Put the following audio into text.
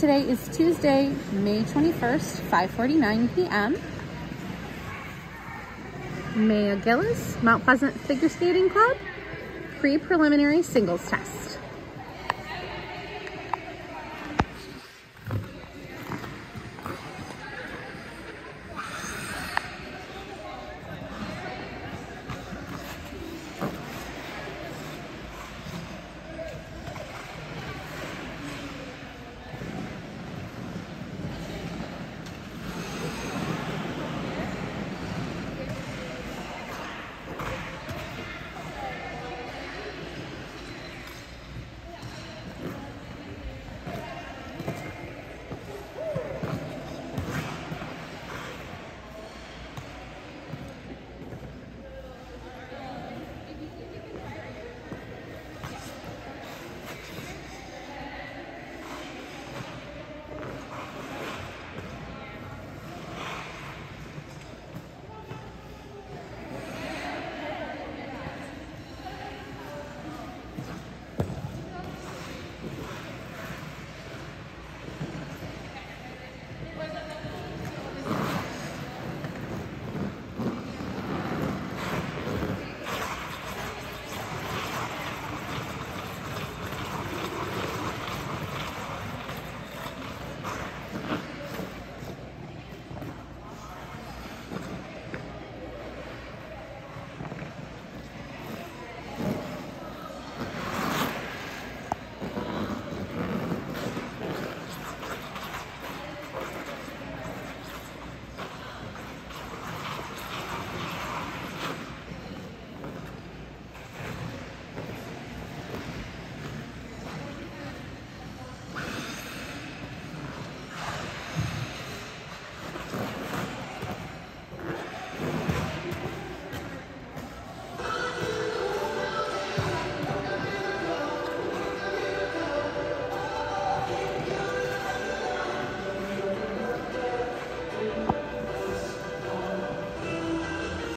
today is Tuesday, May 21st, 5.49 p.m. Maya Gillis, Mount Pleasant Figure Skating Club, pre-preliminary singles test.